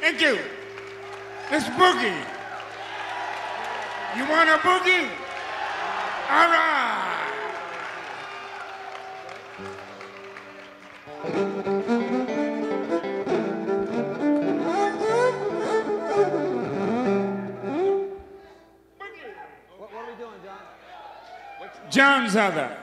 Thank you. Let's boogie. You want a boogie? All right. What are we doing, John? John's other.